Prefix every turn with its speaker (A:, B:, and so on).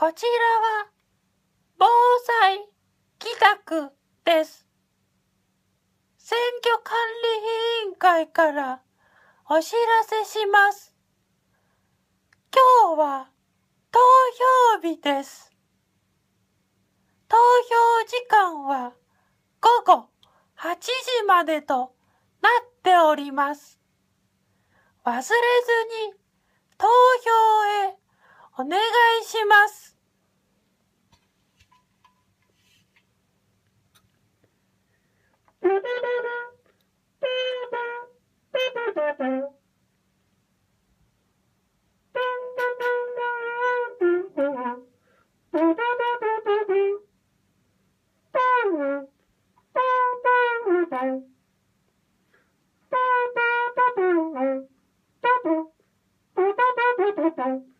A: こちらは防災帰宅です。選挙管理委員会からお知らせします。今日は投票日です。投票時間は午後8時までとなっております。忘れずに投票へお願いします。
B: Thank you.